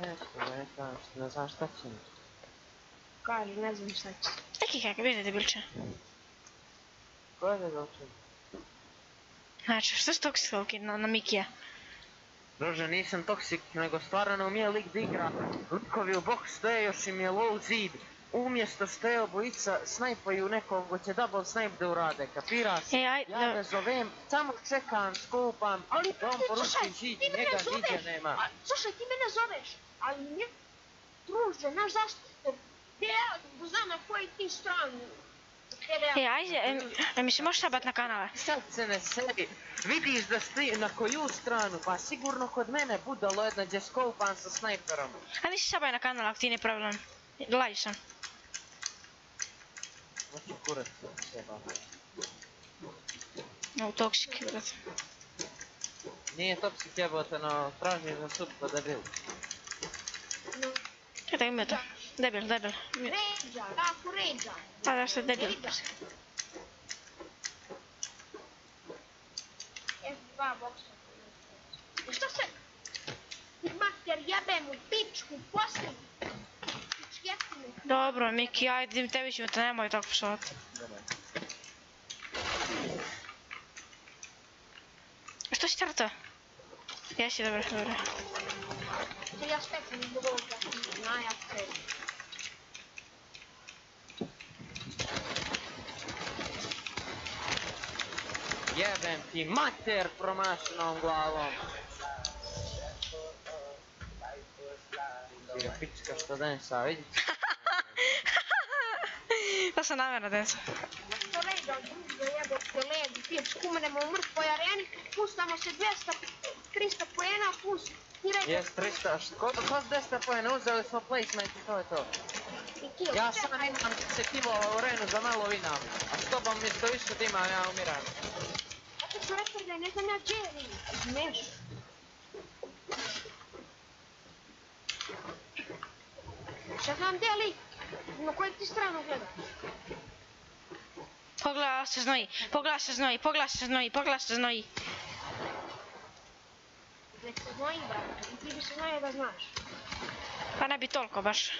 Nešto, ne znam, ne znam šta će mi. Kaže, ne znam šta će. Neki kak, vidi debilče. Ko je doći? Znači, što si toksikolki na, na Mikija? Druže, nisam toksik, nego stvarno ne umije lik da igra. Likovi u box stoje, još im je low zid. Umjesto što je obojica snajpaju nekog, ko će double snipe da urade, kapiraš? E, aj, Ja ga zovem, samo čekam, skupam, Ali da on ti, poruči slušaj, zid, ti mene njega nigdje nema. A, Slušaj, ti mene zoveš, ali nije... Druže, naš zašto? Ja znam na koji ti stranu. E, ajde, e, mislim, možeš sabat na kanale. Sad se ne sebi, vidiš da sti na koju stranu, pa sigurno kod mene budalo jedna gdje skopam sa snajperom. A mislim, sabaj na kanal ako ti nije problem. Live Taki kuret trzeba. No toksik jest. Nie, nie toksik ja, bo ten no, prawie że szybko debil. Czekaj, my to. Debil, debil. Reggia, la fureggia. Tak, jeszcze debil. Jest dwa boksy. Już to se... Master, ja bym u piczku, posłuchaj. świetny. Dobra, Miki, ja idę tebe się wytnemo i tak w przód. Dawaj. Się dobra, dobra. To ja szczepię, bo no ja chcę. Jebem ci mater promasz głową. Pička što densa, vidi? to sam namjerno densa. To ređa, druže jebote ledi, pič, kumenemo u mrtvoj areni, pustamo se 200, 300 pojena, plus ti ređa. Jes 300, a što- ko, ko s 10 pojene uzeli smo placement i to je to. Ja sam imam se kilo u renu za malo vinam, a s tobom mi što više da imam, ja umiram. Zato ću rekao da ne znam ja gdje je gdje je lik? Na koju ti stranu gledaš? Pogledaj se znoji, pogledaj se znoji, pogledaj se znoji, pogledaj se znoji. Nek se znoji, brate. I ti bi se znao da znaš. Pa ne bi toliko baš.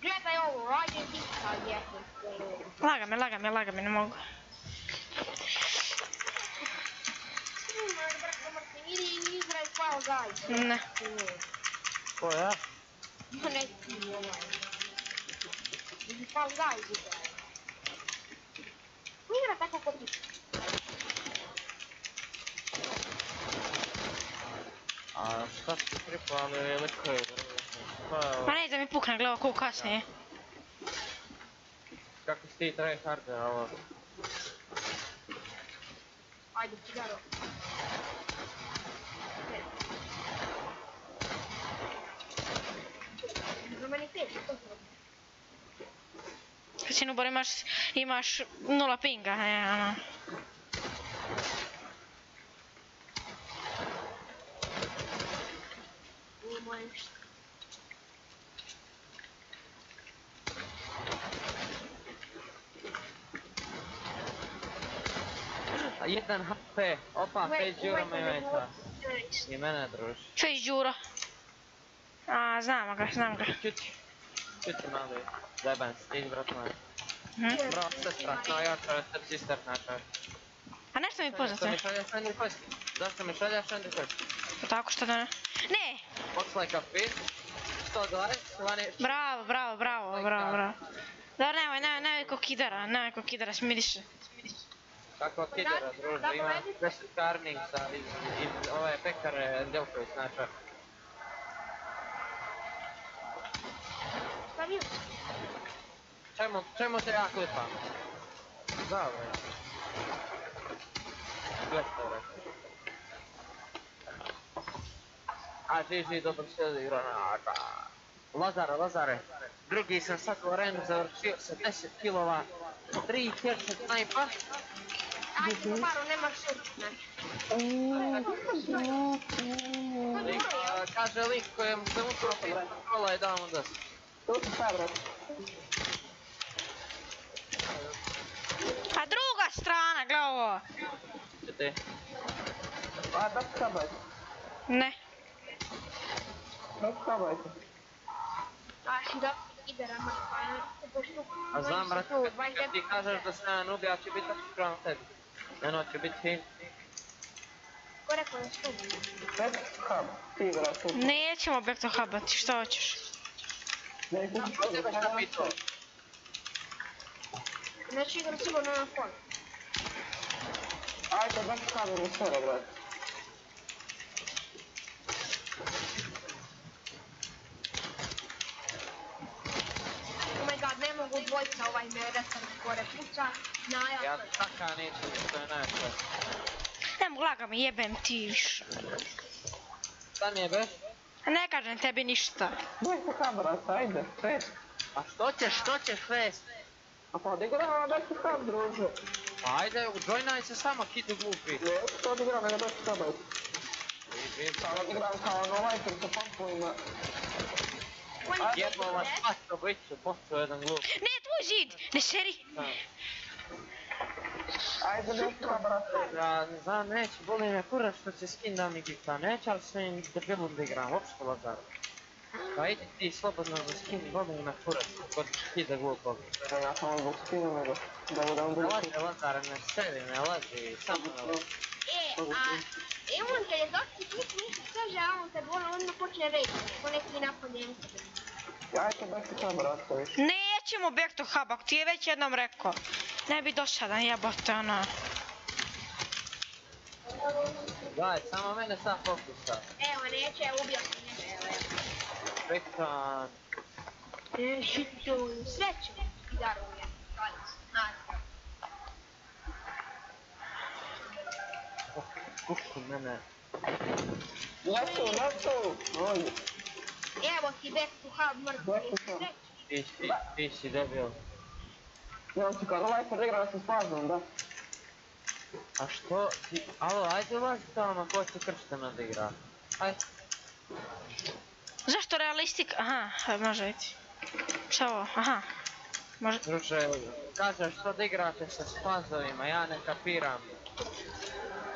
Gledaj ovo, ajde ti sad jebem. Laga me, laga me, laga me, ne mogu. Ne. Ko ja? Ma ne ti ovaj. Idi Fall Guys igraj. Igra tako kod ti. A šta su pripali likovi? Pa, ne, da mi pukne glava koliko kasnije. kako si ti tryharder ovo? Ajde, cigaro. domani pesco. Sino pa imaš, imaš nula pinga, eh, ne, ono. Jedan HP, opa, 5 euro me meta. I mene druži. 5 euro. A, znam ga, znam ga. Čuti. Čuti mali. Zajban si ti brat moj. Hm? Bro, sestra, no ja ću step sister naša. A nešto mi Zašto poznato. mi šaljaš Andy Quest? Zašto mi šaljaš Andy Quest? Pa tako što da ne. Ne! Looks like a fish. 120, vani... Bravo, bravo, bravo, bravo, bravo. Dobro, nemoj, nemoj, nemoj ko kidara, nemoj ko kidara, smiriš. Kako kidera, druže, ima 10 karningsa iz, iz ove pekare Delković. Čemu, čemu te ja. Gle što rekao. A dobro se odigrao na Lazare, Lazare. Drugi sam sad u arenu završio sa 10 kilova, 3 headshot snajpa. Ajde, Maro, nemaš šut, znači. Lik, a, kaže lik kojem se kola i dao mu dosta. A Magal, ó. Cadê? Ah, dá pra ficar baixo. Né? Dá pra ficar baixo. Acho que dá pra liberar, mas depois tu... A zambra fica casa da nube, a тебе так пронтек. Я на тебе тень. Скоро кончу. Бэк хаб. Ты игра. Не, я чем объект хаба? Ты что Não, Значит, играть его на фон. Ajde, bez hub mi sve, brate. Oh my god, ne mogu dvojica ovaj me retar gore puca. Na Ja taka neću, to je najče. Ne mogu laga me, jebem ti više. Šta mi je beš? Ne kažem tebi ništa. Bez hub, brate, ajde. Sve. A što ćeš, što ćeš fest? A pa odigramo bez hub, druže. Ajde, joinaj se samo, kidu glupi. Ne, to odigram, nego bez hub. Samo odigram kao ovaj, sam sa pompovima. Jedno vas pasto biću, posto jedan glup. Ne, tvoj zid! Ne seri! Ajde, bez hub, brate. Ja ne znam, neće, boli me kurac što će skin da mi gita, neće, ali sve im debilom da igram, uopšte Lazar. Pa idi ti slobodno za skin, boli me kurac, kod ti da glupog. Ja samo zbog spinu, nego da budem Ne drugi. laži Lazar, ne sedi, ne laži, samo ne laži. E, a... E, on kad je doći put ništa kaže, a on kad vola odmah počne reći. Ko neki napadnjenci. Ajde, bez hub, brate, više. Nećemo back to hub, ako ti je već jednom rekao. Ne bi dosadan jebote, ono. Daj, samo mene sad fokusa. Evo, neće, ubio sam njega, evo, evo. это... Кушку мене. Ласу, ласу! Ой. Я вот тебе кухал мертвый. Ты, ты, ты себя вел. Я сука, давай подыграем со спазмом, да? А что? Алло, а это у вас там, а Костя Крыш там надо играть. Ай. Zašto realistik? Aha, sad može ići. Šta ovo? Aha. Može. Druže, kažeš što da igrate sa spazovima, ja ne kapiram.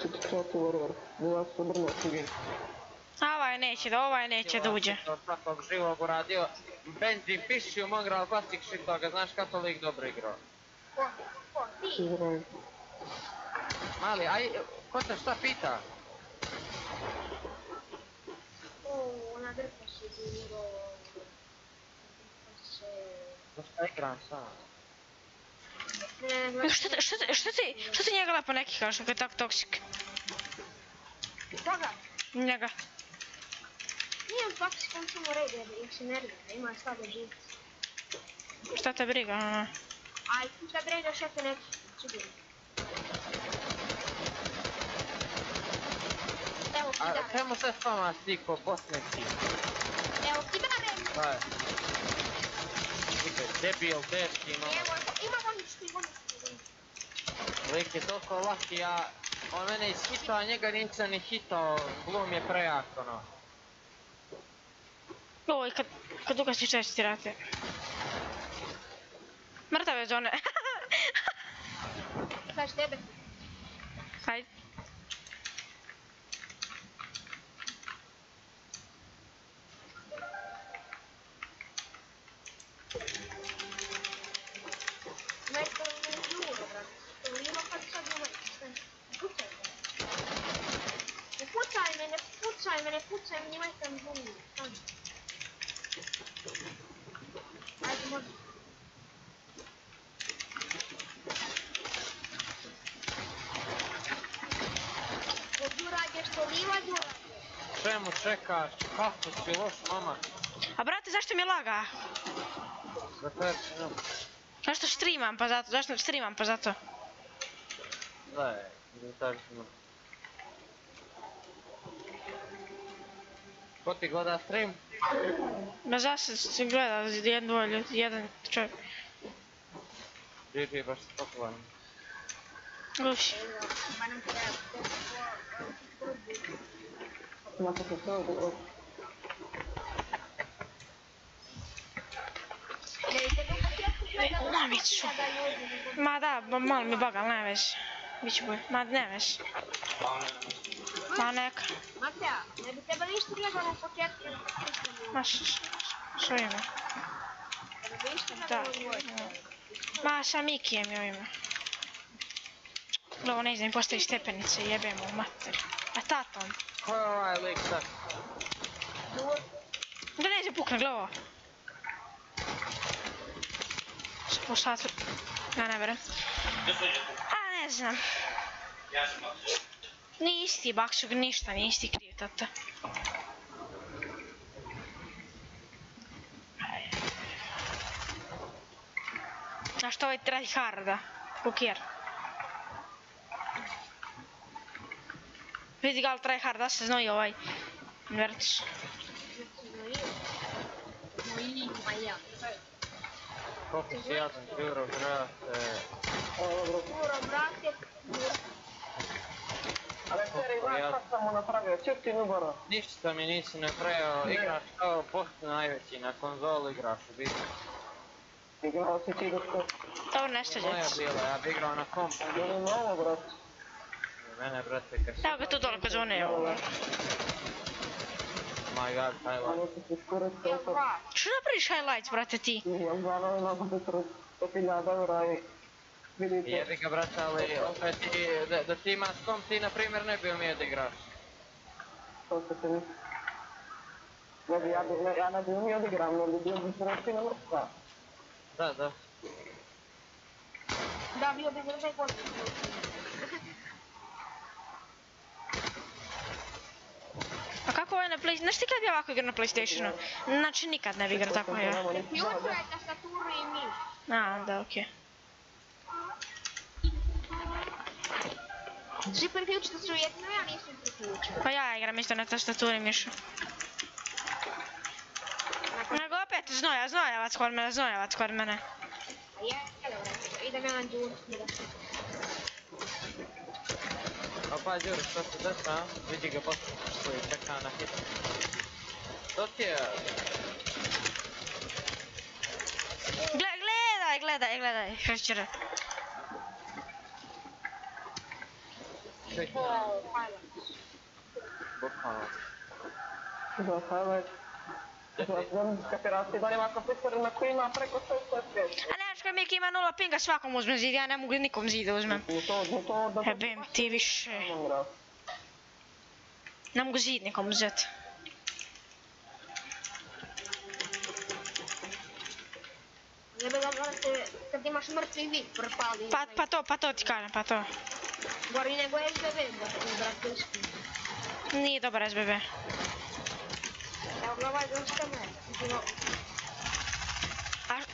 Četiri warrior. Bila brno sigin. A ovaj neće da, ovaj neće da uđe. Svakog živog uradio. Benzin piši u Mongrel Classic shit toga, znaš kako lik dobro igrao. Ko? Ko? Ti? Sigurno. Mali, aj, ko te šta pita? madre proceduro Ну что ты, что ты, что ты, что ты не играла по Наки, хорошо, так токсик. Тага? Нега. Нет, папа, с концом рейда, их синергия, им осталось жить. Что-то брига, Ай, А, что-то брига, что-то нет, чудо. A čemu se s vama stiko, Bosnici? evo kidare, Šta je? Ide, debil, teški, evo, mama. ima vonički, vonički, vonički. Lik je toliko laki, ja... On mene ishitao, a njega nisam ni hitao, Bloom je prejak, ono. Oj, kad, kad duga si češći rate. Mrtave zone. Kaži tebe. Hajde. Nešto ne žuro, brate. To ima kad sad ima, pucaj me. Ne pucaj me, ne pucaj me, ne pucaj me, imaj tam žuru. Stani. Ajde, može. Odurađeš to livadu, Čemu čekaš? Kako si loš, mama? A brate, zašto mi je laga? Zato jer nam... Zašto streamam pa zato? Zašto streamam pa zato? Si nam... Ko ti gleda stream? Ma zasad se gleda jedan dvoje ljudi, jedan čovjek. GG, baš se pokovan. Uš. ma trochę progu. O. Nemes. Madá, mal, mi baga, nemes. Bicho, mad nemes. Manek. Matia, jakby te byli sztyglego na pokietki. Masz, szujmy. Tak. Masz amikie, miojmy. Lovo ne znam, postoji stepenice, jebemo, mater. A tatom. Ovaj lik sad? Da ne se pukne glovo. Po satu. Ja ne vjerujem. A ne znam. Nisi ti baksug ništa, nisi ti kriv tata. A što ovaj tryharda? Kukjer. Vidi ga tryharda se znoji ovaj ja. Koliko si jadan Đuro, brate. Evo, bro. Puro, brate. Ali Seri, znaš šta sam mu napravio? Čip ti nubara. Ništa mi nisi napravio, igraš kao posto najveći, na konzolu igraš u biti. Igrao si ti dok što... Dobro, nešto Moja djeci. bila, ja bi igrao na kompu. Ili novo, brat. bene presto il cassetto. No, che tutto l'occasione ora. Oh my god, highlight. Что напришь highlight, брат, ты? Я взяла на бутылку, попиляда, урай. Jer ga bratali, opet ti, da, da ti ima s kom ti na primjer ne bi umio da igraš. To se ti Ne bi, ja, ne, ja ne bi umio da igram, ne bi bio bi sreći na mrtva. Da, io Da, bio bi sreći na mrtva. Kako ovaj na Play... Znaš ti kad bi ovako igrao na Playstationu? Znači nikad ne bi igrao tako ja. Ključu je tastaturu i miš. A, da, okej. Svi priključite su jedno, ja nisam priključio. Pa ja igram isto na tastaturi mišu. Nego opet znoja, znojavac kod mene, znojavac kod mene. Je, idem ja na džunu. Papá-Dior, está sudata, vidiga bak, koy çakana hit. Dotya. Gledaj, gledaj, gledaj, hrčere. Za Highlight. Znam, kapirati, da nema kompjuter na koji preko 600 svijet. Dečka mi je kima nula pinga, svako mu uzme zid, ja ne mogu nikom zid uzme. Hebem ti više. Ne mogu zid nikom uzet. Jebe ga, brate, kad imaš mrtvi vid, prpali. Pa to, pa to ti kane, pa to. Gori nego SBB, brate, brate, iskri. Nije dobar SBB. Evo, gledaj, da ušte me.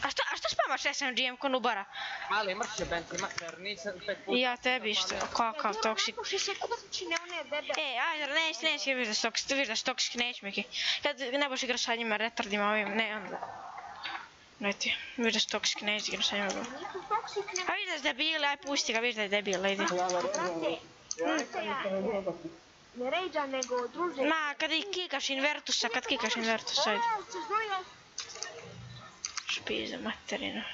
A, šta, a šta spamaš SMGM ko nubara? Mali mrće benti mater, nisam pet puta. I ja tebi isto, kakav toksik. Puši se one debe. E, ajde, neće, neće vidiš da si toksik, vidiš da si toksik, neće Miki. Kad ne boš igraš sa njima, retardima ovim, ne onda. Ne ti, vidiš da si toksik, neće igraš sa njima. A vidiš da si debil, aj pusti ga, vidiš da je debil. Ja ne ređa, nego druže. Ma, kad i kikaš Invertusa, kad kikaš Invertusa, ajde. Spiisa matterina.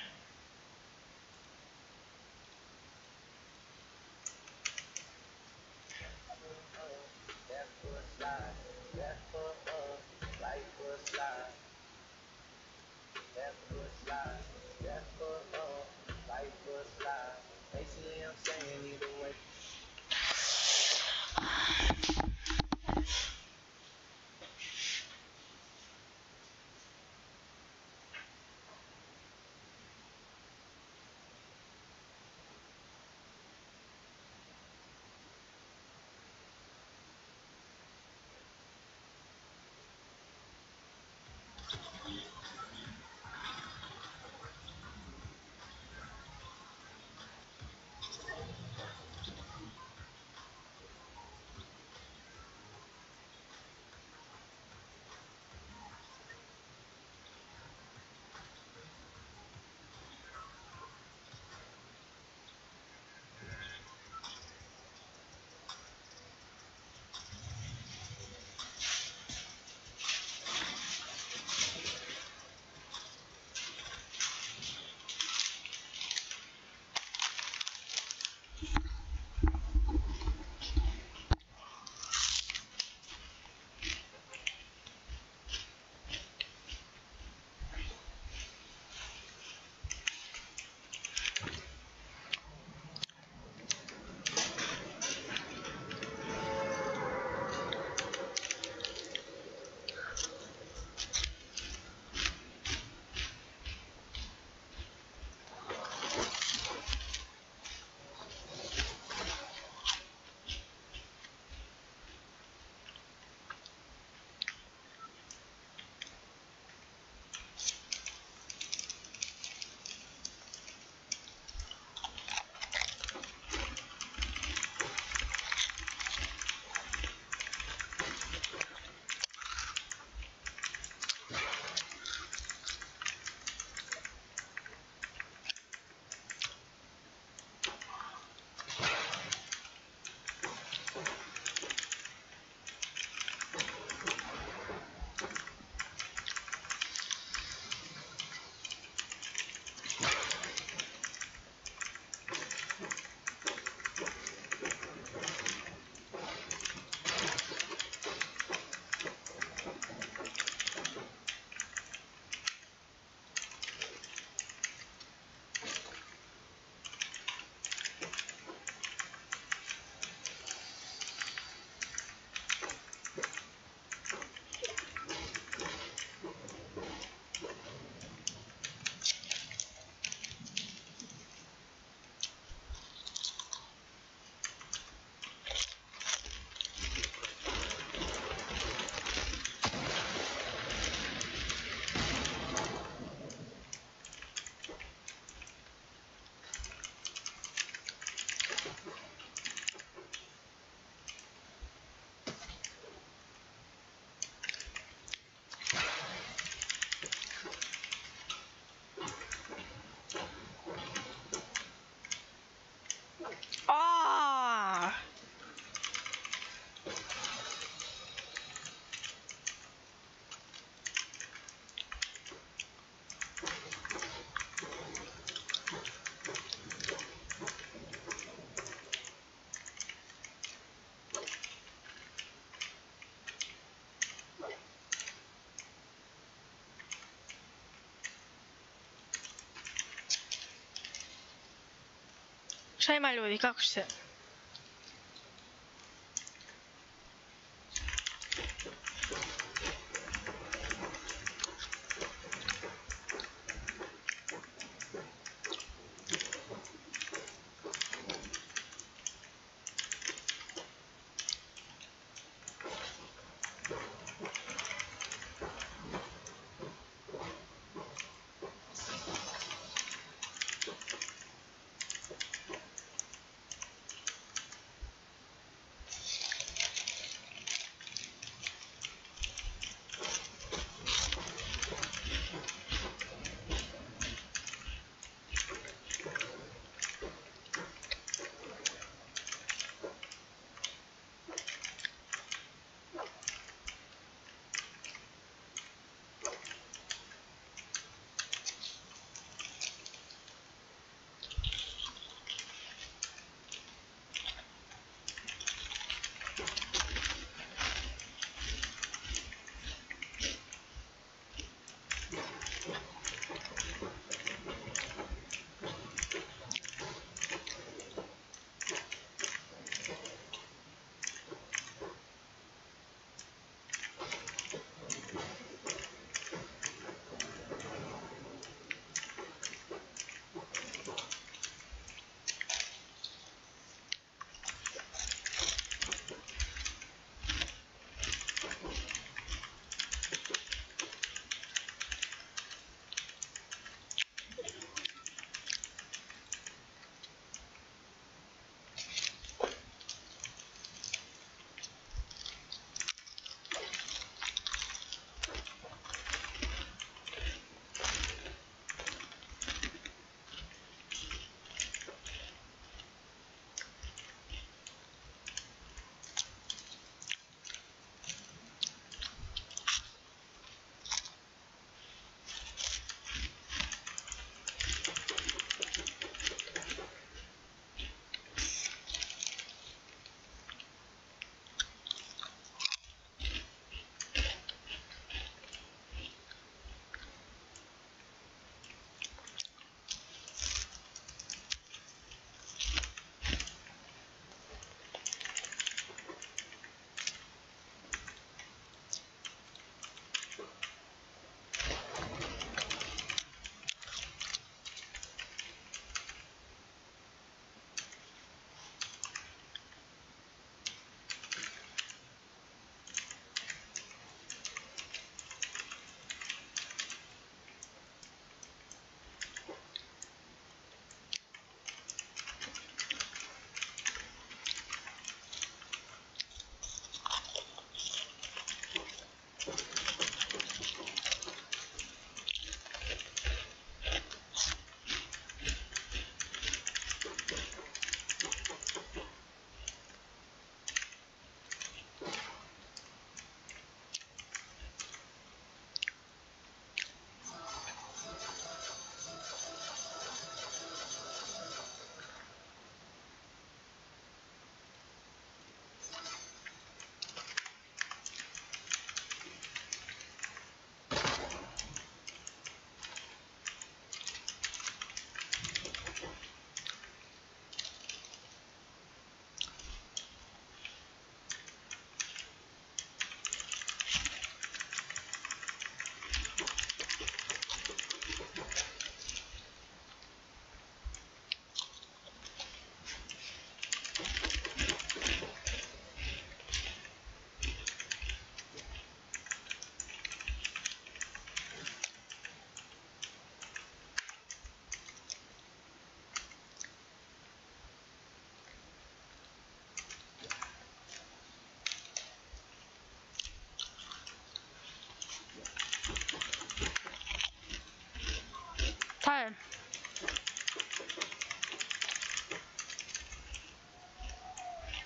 Шаймалева, как все?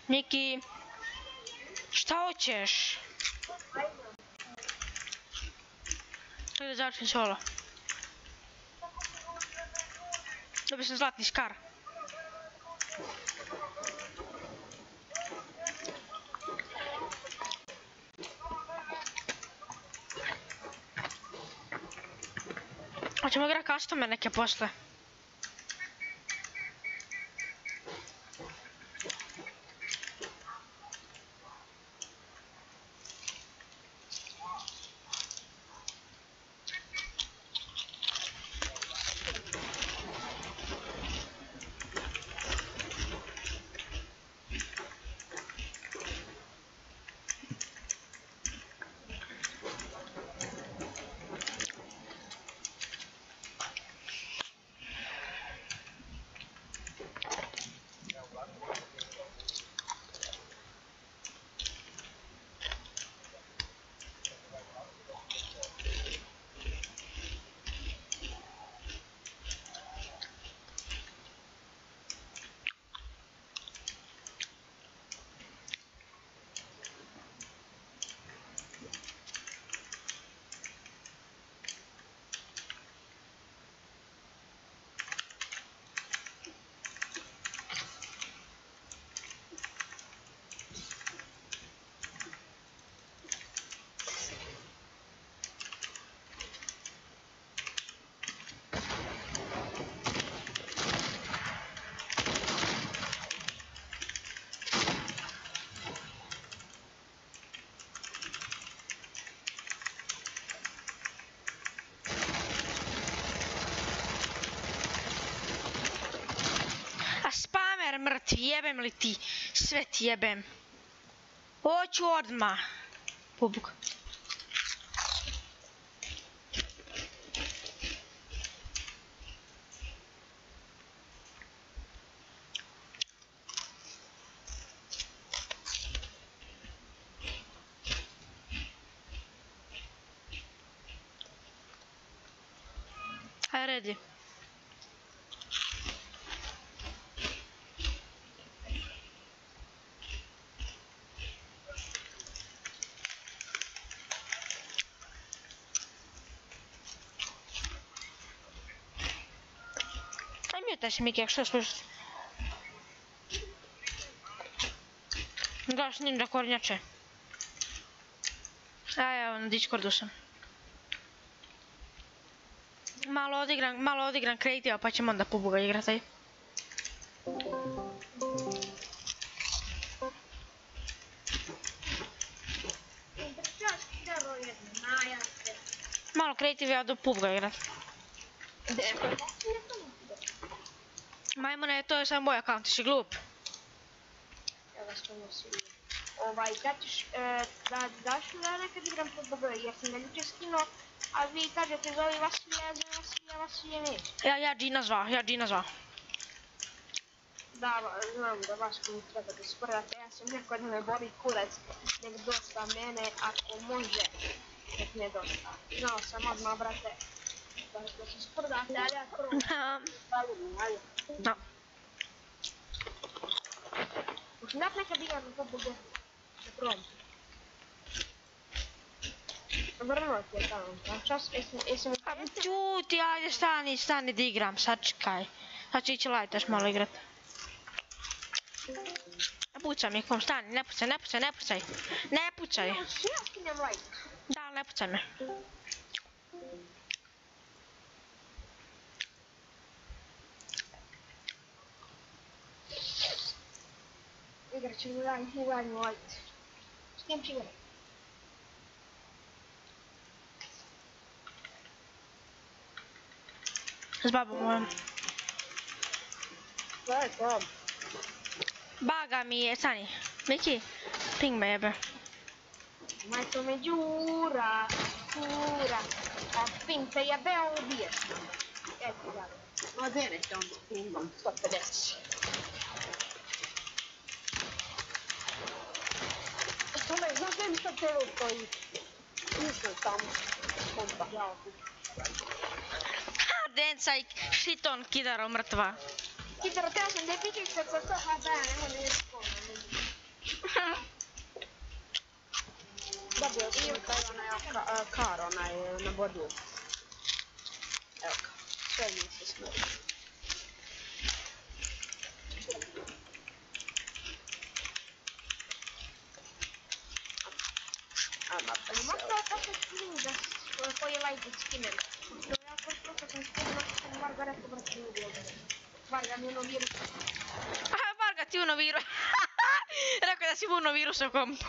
Miki, šta hoćeš? Ajde završim solo. Dobio sam zlatni skar. Hoćemo igra custome neke posle. Ti jebem li ti? Sve ti jebem. Hoću odmah. Pubuk. Значи, Мики, што слушаш? Гаш ним да корњаче. А, ја, на Дискорду сам. Мало одигран, мало одигран креатива, па ќе мон да побуга играта и. Мало креатив ја да до пубга играта. Majmune, to je samo moj account, si glup. Evo što nosi. Ovaj, da ćeš, e, da daš mi da nekad igram po BB, jer sam ga jučer skinuo, a vi kažete zove Vasilija, ja zove Vasilija, Vasilija neće. Ja, ja Gina zva, ja Gina zva. Da, znam da baš mi treba da sprdate, ja sam rekao da me boli kurac, nek dosta mene, ako može, nek ne dosta. Znao sam odmah, brate, da, da se sprdate, ali ja prvo ajde. No. Možda nekad igram po BB, da probam. Vrlo ti je tamo, a čas, jesam, jesam A čuti, ajde stani, stani da igram, sačekaj. Sad ću ići još malo igrat. Ne pucaj mi, kom, stani, ne pucaj, ne pucaj, ne pucaj. Ne pucaj. Da, ne pucaj me. 여기를 중간, 후간, 월, 시간 피곤해. Let's buy one. Where from? Pagami, Sani. Mickey, ping me ever. Ma to me giura, giura, a finta jag bär och vet. Va bene, Tom, non sto per adesso. Tohle, na no zem se tělo stojí. Něco tam. Kompa. Ha, dencaj, šiton, kidaro, mrtva. Kidaro, já jsem nepíčil, že se to hádá, já nemůžu jít Dobro, já jsem tady na karo, eh, na bordu. Evo, to je něco smrti. Ama pa Ali se možda opet link da s- koji je like skinem. To ja kroz prosto sam skinuo, sam bar ga rekao, brate, ne bilo da. Bar ga mi ono virus. Aha, Varga ti uno virus. Rekao da si uno virus u kompu.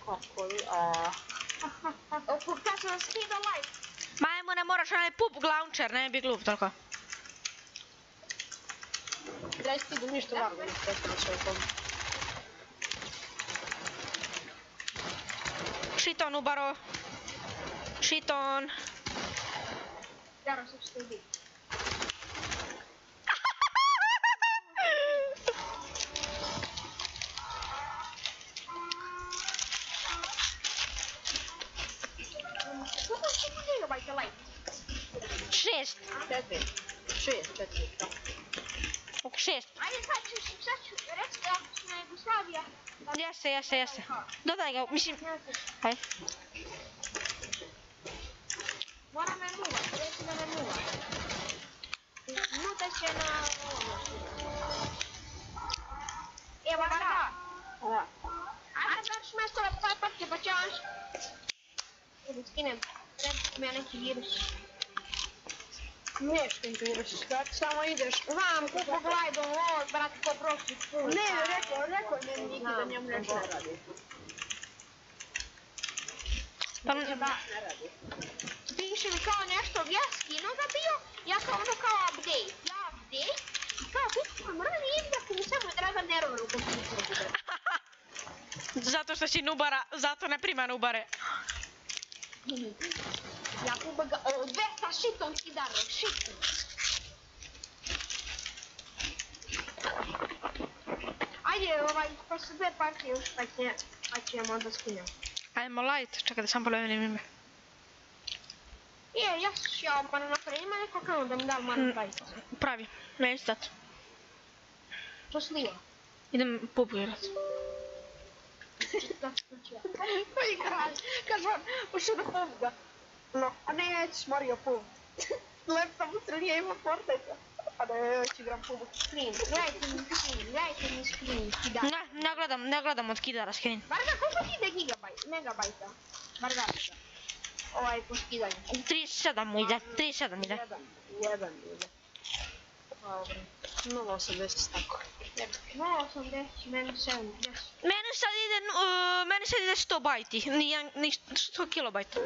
kako li, a... Oko, kad sam skidao like. Majmo, ne moraš onaj pup launcher, ne bi glup toliko. Daj stigu ništa vargo ne presta na svoj kom. Shiton, Ubaro. Shiton. Iar o să știu jasne, jasne. Do tego, mislim... Hej. Moram je nula, reći da je nula. Não će na Evo da. Ova. A sad znaš mesto, pa papke, pa ćeš. Ili skinem. Treba mi je neki virus. Miješkim virus, kad samo ideš. Znam, kupo glajdo, ovo, brate, ko prošli put. Ne, rekao, rekao je meni Niki da njemu nešto ne radi. Pa, Da, Ne radi. piše mi kao nešto, ja skinuo ga bio, ja kao ono kao update. Ja update, Kao, pitam, rani izdaku mi samo draga bude. Zato što si nubara, zato ne prima nubare. Ja kubaga, o, veta šitom ti daro, šitom. Ajde, ovaj, pa su dve partije još, pa će, pa ćemo da skinem. Ajmo light, čekaj da sam pogledam ime. Je, ja ću ja mana napravim, ima neko kanal da mi da mana Mm. praviti. Pravi, meni stat. To slija. Idem igrat. Koji kralj, kaže on, ušao da pumga. No, a ne, ja ću Mario pum. Laptop utra nije ima Fortnite. A ne, ja ću igram pum. Screen, gledajte mi screen, gledajte mi screen. Ne, ne gledam, ne gledam od kidara screen. Varga, koliko ti ide gigabajt, megabajta? Varga, ovaj po skidanju. 37 mu ide, 37 ide. Jedan, jedan ide. Dobro. 0,80 tako. 0,80, meni 7, 10. Meni sad ide, uh, meni sad ide 100 bajti, nije, ni 100 kilobajta.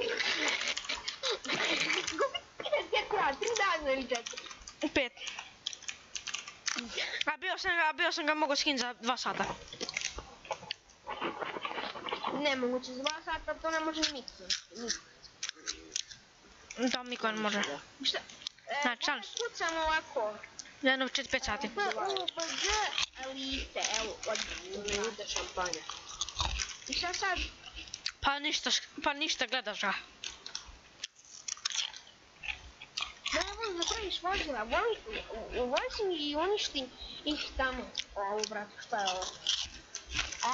Gubi GTA, 3 dana ili 4. 5. A bio sam ga, bio sam ga mogo skin za 2 sata. Nemoguće, za 2 sata to ne može niko. To niko ne može. Šta? E, Znači, šans. Kucam ovako. Jedno 4-5 sati. P, U, B, G, elite, evo, od šampanja. I šta sad? Pa ništa, pa ništa gledaš ga. Mogu da praviš vozila, voli, uvozim i uništim ih tamo. Ovo, brate, šta je ovo?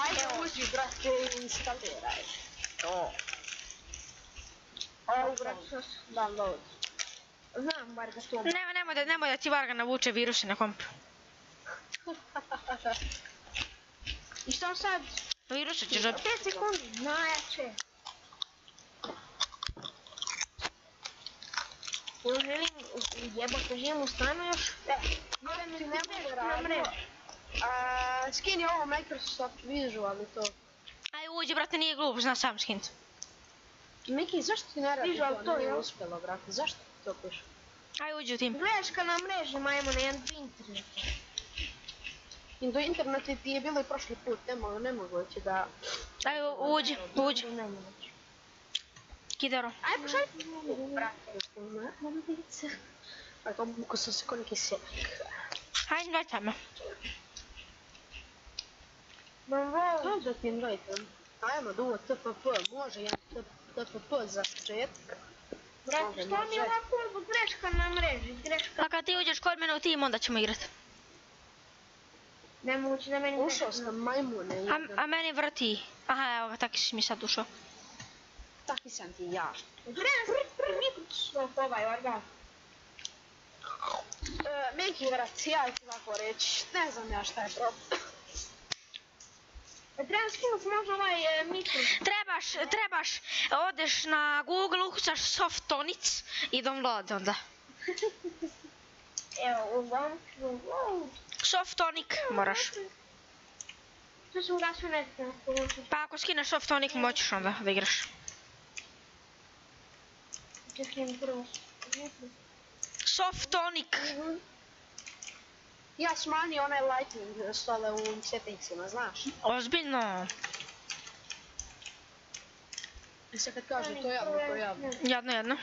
Ajde, uđi, brate, instaliraj. To. Ovo, brate, što se download. Znam, bar da to... Nemoj, nemoj da, nemoj da ti Varga navuče virusi na komp. I šta sad? Viruse ćeš dobiti. 5 sekundi, najjače. Ja želim jebati, živim u stanu još. E, moram ti ne na mrežu. A, skin je ovo Microsoft Visual i to. Aj uđi brate, nije glup, zna sam skint. Miki, zašto ti ne radi to? to, jel? uspjelo, brate. Zašto ti to piše? Aj uđi u tim. Greška na mreži, majmo, na jedan internet. I do interneta ti je bilo i prošli put, nemo, nemoguće da... Aj uđi, uđi. Pošalj. Brate, ne A to buko sam se koniki sjek. Aj invajtaj me. Da ti invite. Ajmo, duo TPP, može jedan TPP za početak. Brate, što mi je ovako greška na mreži, greška. A kad ti uđeš kod mene u tim, onda ćemo igrat. Nemoguće da meni Ušao sam majmune A, a meni vrti. Aha, evo ga, taki si mi sad ušao. Taki sam ti ja. Ovaj organ. E, vrat, ja ću ovako reći, ne znam ja šta je problem. Treba skinuti možda ovaj e, Microsoft. Trebaš, trebaš, odeš na Google, ukucaš Softonic i download onda. Evo, download. Softonic moraš. Tu sam gasio nešto. Pa ako skineš Softonic moćeš onda da igraš. Softonic. Já jsem ani e Lightning stole u ciebie w cima, znasz? Ozbiljno. I se kad kaže, to je jadno, to je jadno. Jadno, jadno.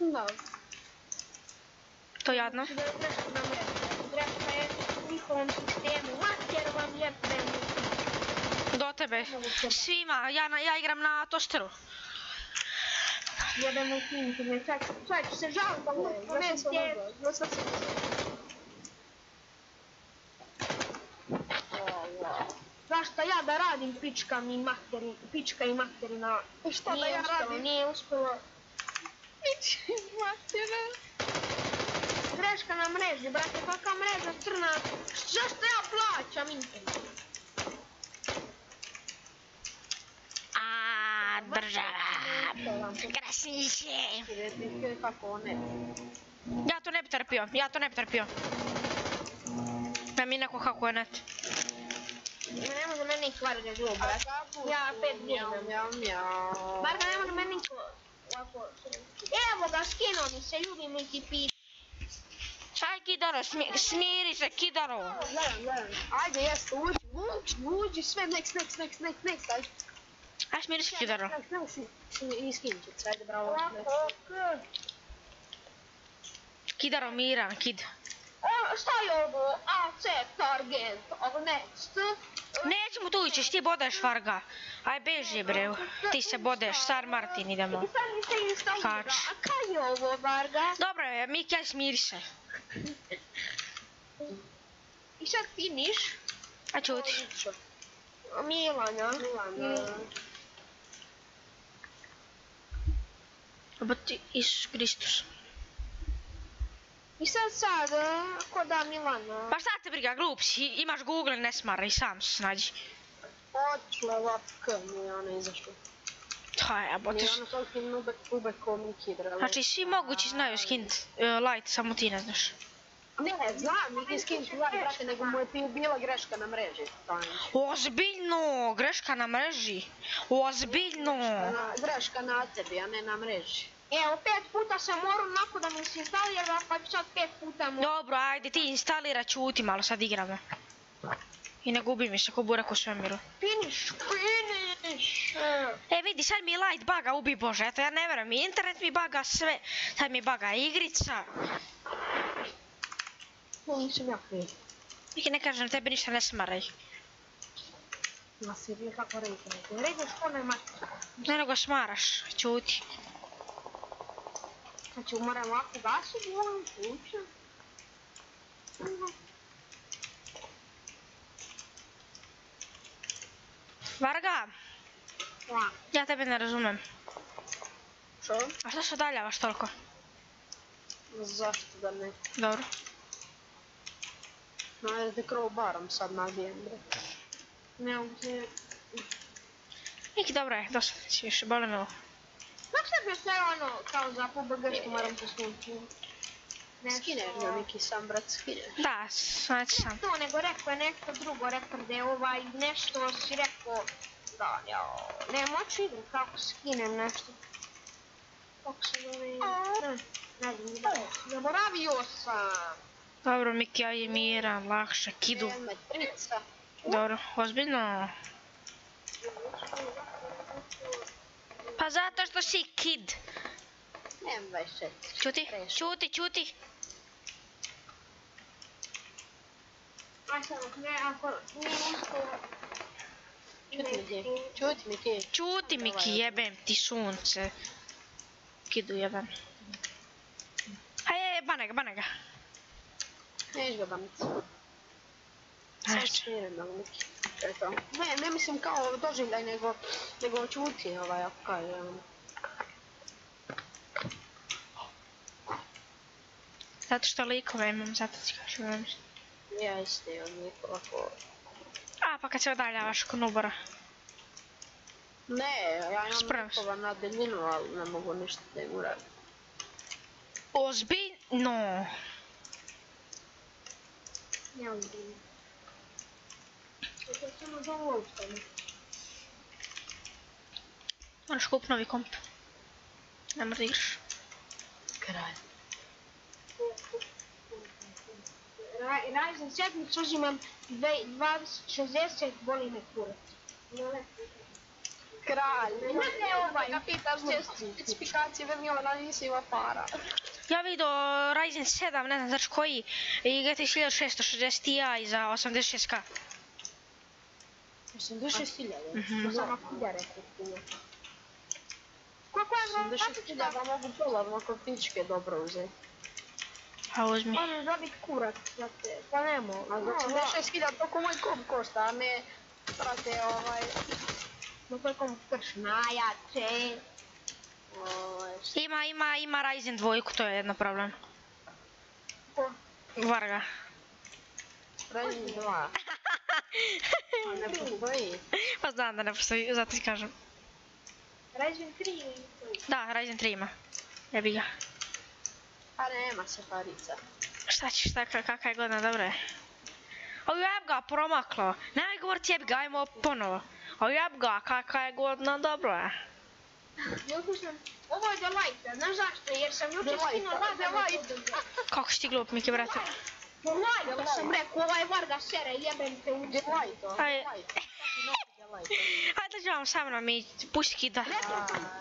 No. To jadno. Do tebe. Svíma, já, já igram na tosteru. Ne, čak, čak, se žalim da mu ne stje. No se Zašto ja da radim pička mi materi, pička i materina. I šta da ja radim? Nije uspjelo. Piči, matere. Greška na mreži, brate, kakva mreža crna. Zašto ja plaćam internet? A država. One. Ja to ne bi trpio, ja to ne bi trpio. Da mi neko hakuje net. Ne može meni niko var da živo, brate. Ja pet Mjau, godina. mjau, mjau. Bar ga ne može meni niko. Evo ga, skinuo mi se, ljudi mi ti pi... Šta Aj Kidaro, smi- smiri se Kidaro. Gledam, gledam. Ajde, jeste, uđi, uđi, uđi, sve, next, next, next, next, next, ajde. Kidaro. Next, next, next. I next. Kidaro miran, Kid. Šta je ovo? AC target, ovo next. Nećemo tu ići, ti bodeš Varga. Aj beži bre, ti se bodeš, Star Martin idemo. Kač. a kaj je ovo, Varga? Dobro je, Miki, aj smiri se. I sad finish. Aj čuti. Milana. Milana. Jebote, Isus Kristus. I sad sad, ko da Milana? Pa šta te briga, glup si, imaš Google, ne smara i sam se snađi. Je lapka, Milana izašla. Ta jebote. Milana sad skin ube, ube ko mi kidra. Znači svi mogući znaju skint uh, light, samo ti ne znaš. Ne, znam, mi skin ću znam, brate, nego mu je bila greška na mreži. Ozbiljno, greška na mreži. Ozbiljno. Na, greška na tebi, a ne na mreži. Evo, pet puta sam morao nakon da mi se instalira, pa ću sad pet puta mu... Dobro, ajde ti instalira, čuti malo, sad igramo. I ne gubi mi se ko burak u svemiru. Finish, finish! E vidi, sad mi light baga, ubi bože, eto ja ne vjerujem, i internet mi baga sve. Sad mi baga igrica. To nisam ja kriv. Neki ne kažem, tebi ništa ne smaraj. Ma si bio kako reći. Reći što nema. Ne nego smaraš, čuti. Znači moram ovako gasiti, moram ući. Varga, Ja. ja tebe ne razumem. Što? A što se odaljavaš toliko? Zašto da ne? Dobro. Najde crowbarom sad nabijem, bre. Ne mogu se... Neki dobro je, dosta si više, boli me ovo. Znaš šta bi sve ono, kao za PUBG što moram se slučiti? Skineš ga, Miki, sam, brat, skineš. Da, znači sam. To, nego rekao je nešto drugo, rekao da je ovaj nešto si rekao da, jao, ne moću igru, kako skinem nešto. Kako se zove, ne, ne znam, zaboravio sam. Dobro, Miki, aj je miran, lakše, kidu. Dobro, ozbiljno. Pa zato što si kid. Nemam 24. Čuti, čuti, čuti. Čuti Miki, čuti Miki. Jebem ti sunce. Kidu jebem. Aj, banega, banega. Neš ga banici. Sad Znači, smiren da Miki. Eto. Ne, ne mislim kao doživljaj, nego, nego čuti ovaj, ako kažem. zato što likove imam, zato ti kažem. ne. Ja isto imam ovako. A, pa kad se odaljavaš ko nubora. Ne, ja imam se. nekova na daljinu, ali ne mogu ništa da im uradim. Ozbiljno. 양귀. 이렇게 쓰면 상관없잖아. Możesz kup nowy komp. Nam ryż. Kraj. Razem z jakim czasie mam 2,60 ne, ne, ne, ne, ne, ne, ne, ne, ne, ne, ne, ne, Ja vidio Ryzen 7, ne znam znači koji, i GTX 1660 Ti za 86k. 86.000. Mhm. Samo. Koliko je 86.000 mogu pola makotičke dobro uzeti. A uzmi. Možeš dobit kurac, brate, pa ne mogu. A za 86.000 toliko moj komp košta, a ne, brate, ovaj, No to je kom ovaj, Ima, ima, ima Ryzen dvojku, to je jedno problem. Ko? Varga. Ryzen 2. A ne postoji. Pa znam da ne postoji, zato ti kažem. Ryzen 3 ili koji? Da, Ryzen 3 ima. Jebi ga. A nema se parica. Šta ćeš, taka, kakva je godina, dobro je. O jeb ga, promaklo. Nemoj govorit jebi ga, ajmo ponovo. O jeb ga, kakva je godina, dobro je. Ого, давайте, нажать, jer sam juče skinuo lada lajta. Kako si ti glup, Miki, brate? Lajta sam rekao, ovaj Varga šere, jebem te u lajta. Ajde. Hajde dođi vam sa mnom i pusti kida.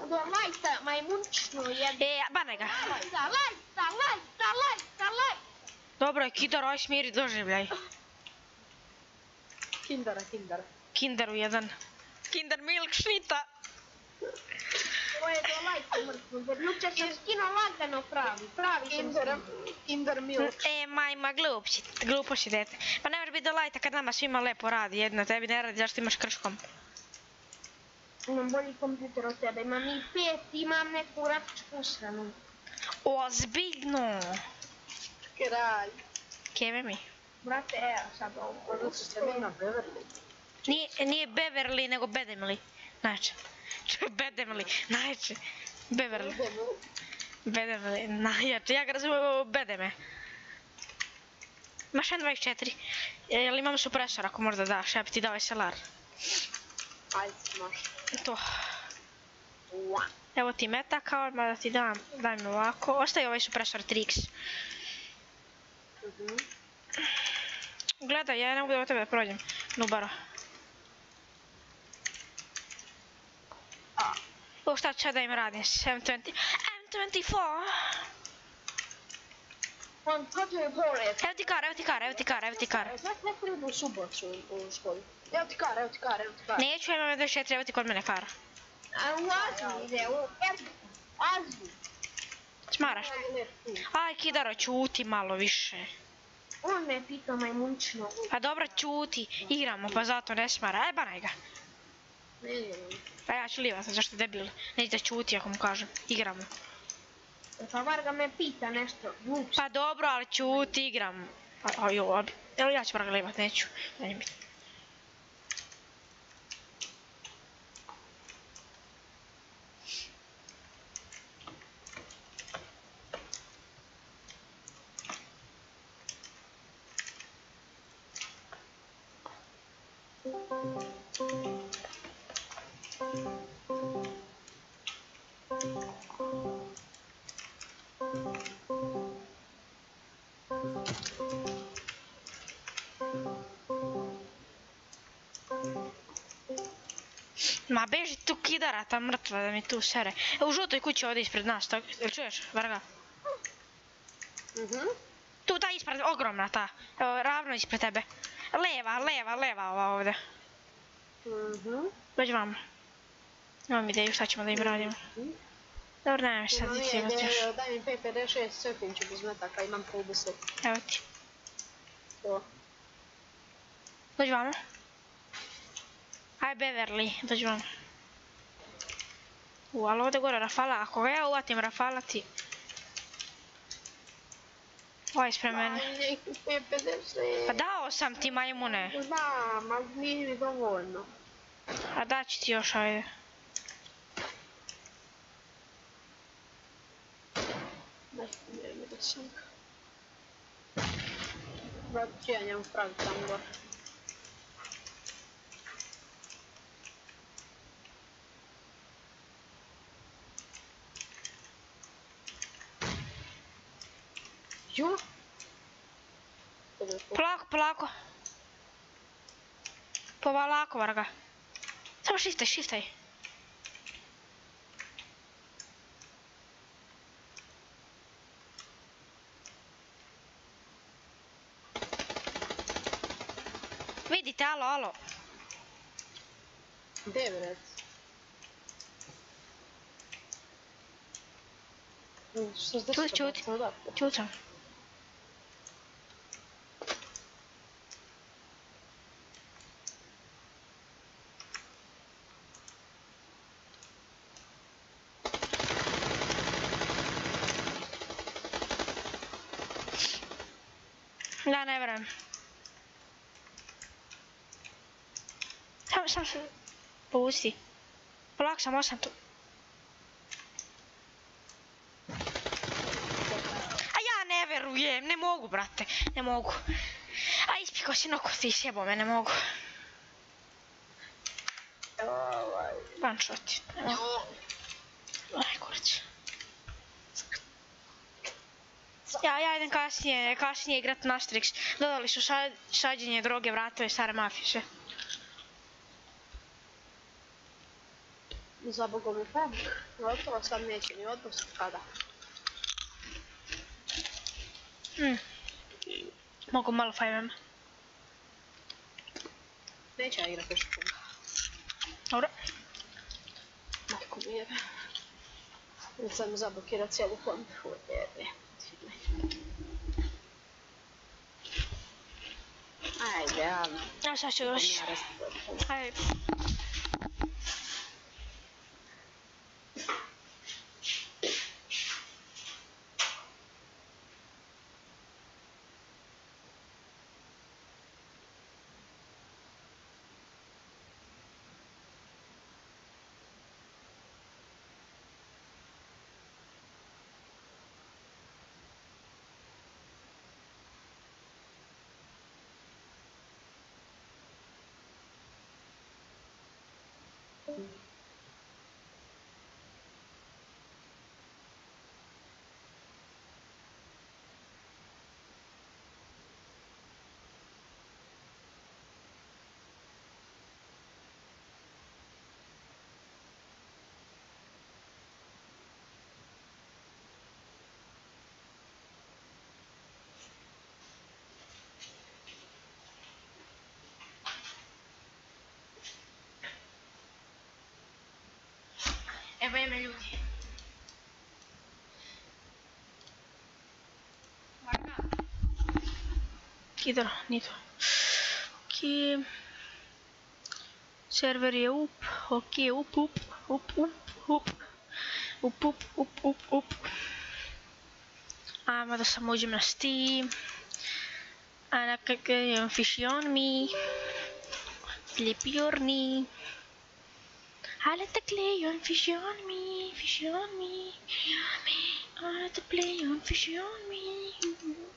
Do lajta, majmunčno jebe. E, bane ga. Lajta, lajta, lajta, lajta, lajta. Dobro, kidar, aj smiri doživljaj. Kindara, kindara. Kindaru jedan. Kinder milk šnita. Ovo je Delajta mrtvo, jer jučer sam skinuo lagano pravi, pravi sam Kinder, skinuo. kinder milk. E, majma, glup si, glupo si dete. Pa ne može biti do lajta kad nama svima lepo radi, jedno tebi ne radi zašto imaš krškom. Imam bolji kompjuter od tebe, imam i pet, imam neku grafičku usranu. Ozbiljno. Kralj. Keve mi. Brate, evo sad ovo. Su se vi na Beverly. Nije, nije Beverly, nego Bedemli. Najče. Bedemli, najče. Beverly. Bedemli, najjače. Ja ga razumijem Bedeme. Imaš N24. Jel imam supresor ako možda daš, ja bi ti dao SLR. Ajde, može. To. Evo ti metaka, odmah da ti dam, daj mi ovako. Ostaje ovaj supresor 3x. Mhm. Gledaj, ja ne mogu da od tebe prođem. Nubaro. Evo šta sad da im radim, s M20... M24! On prođe pored. Evo ti kar, evo ti kar, evo ti kar, evo ti kar. Znaš ne treba u subotu u školi? Evo ti kar, evo ti kar, evo ti kar. Neću, imam 24, evo ti kod mene kar. A u Aziju ide, u Aziju. Smaraš? Aj, Kidaro, čuti malo više. On me pitao majmunčno. Pa dobro, čuti, igramo, pa zato ne smara. Aj, banaj ga. Ne. Pa ja ću livat, zašto je debil. Neće da čuti ako mu kažem. Igramo. Pa Varga me pita nešto. Pa dobro, ali čuti, igram. A, a jo, a, evo ja ću bar ga livat, neću. Ne mi. Ma beži tu kidara, ta mrtva da mi tu sere. E, u žutoj kući ovdje ispred nas, to, jel čuješ, Varga? Mhm. Tu, ta ispred, ogromna ta. Evo, ravno ispred tebe. Leva, leva, leva ova ovdje. Mhm. Dođi vamo. Imam ideju šta ćemo da im radimo. Dobro, nemam šta No, ti nije, cimat još. daj mi 556 crpim ću bez metaka, imam 30. Evo ti. To. Dođi vamo. a Beverly Dajon వాళ్ళ కూడా రఫాల ఒకవే అవుతాం రఫాల తి Poi spremere. Ma dao oh, sam ti majmune. Da, ma nije dovoljno. A daći ti još ajde. Daj, ne, ne, ne, ne, ne, ne, ne, ne, ne, ne, Polako, polako. Pa polako, vrga. Samo šiftaj, šiftaj. Vidite, alo, alo. Gde je vred? Što se dešava? Tu čuti, čutam. može pusti. Polakšamo sam tu. A ja ne verujem, ne mogu brate, ne mogu. A ispiko si noko se išjebo me, ne mogu. One shot. Ne. Aj. Ja, ja idem kasnije, kasnije igrat na Asterix. Dodali su šađenje droge, vratove stare mafije, za bogomówem? No to ostatnio się nie odnosi wpada. Hmm. Mogą Malfire'em. Wiecie, a ile kosztuje? Dobra. Matku, nie wiem. Wracamy za bokiracja uchłon. Chłopie, Aj, wiem. Nasza się rośnie. Aj. vermelho aqui. Marca. Que dronito. Que... Server é up. Ok, up, up, up, up, up. Up, up, up, up, up. Ah, mas essa moja me Ana que que me fichione me. Filipe orni. I like the play on fish on me, fish on me, on me. I let to play on fish on me.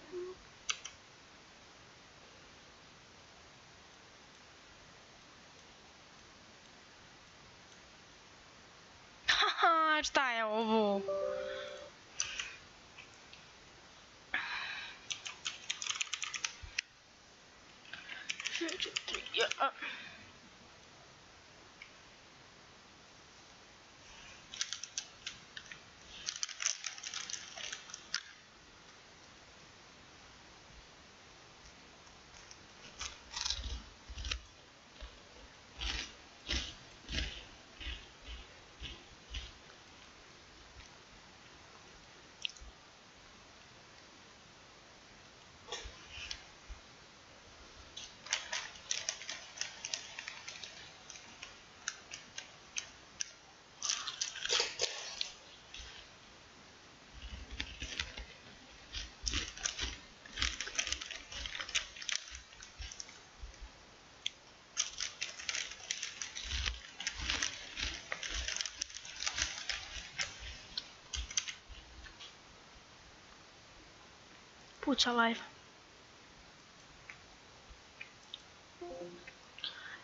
Puća live.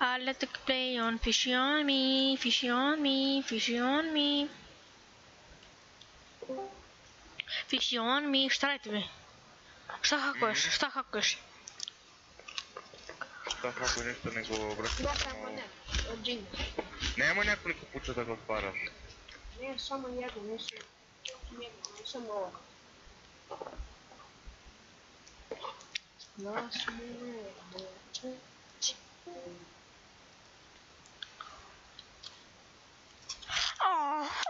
I let the play on fishy on me, fishy on me, fishy on me. Fishy on me, šta radite mi? Mm. Šta hakuješ, šta hakuješ? Šta kako nešto nego vrati Da, samo ne. Od džinga. Nemoj nekoliko puta da ga otvaraš. Ne, samo jednu, nisu... Jednu, nisam ovo. Lost me. Oh.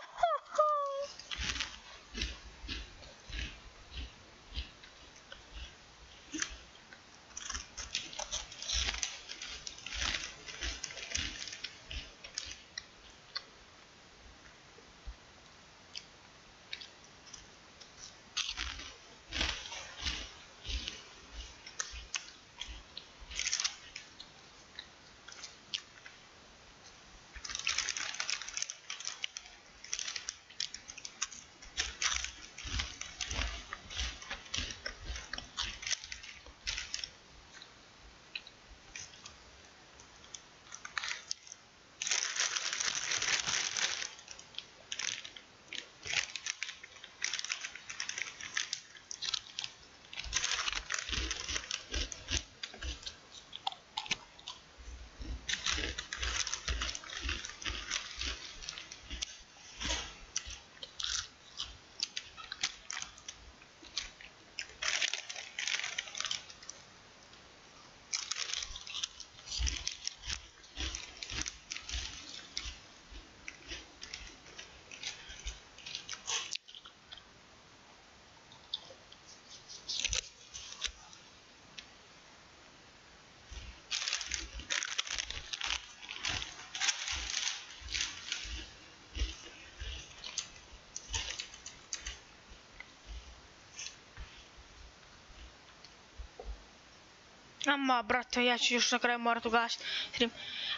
Amma, brate, ja ću još na kraju morat ugasiti stream.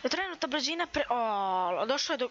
Trenutna brzina pre... O, došlo je do...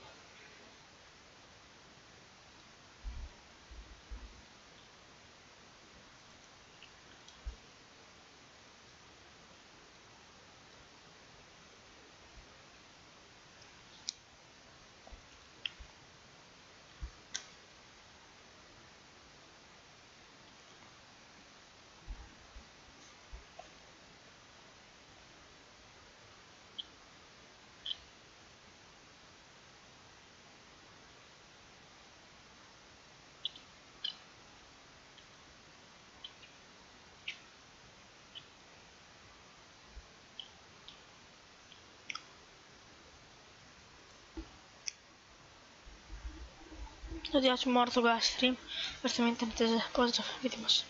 Odjechać morzu stream, veramente nie tyle, pozdrow, widzimy się.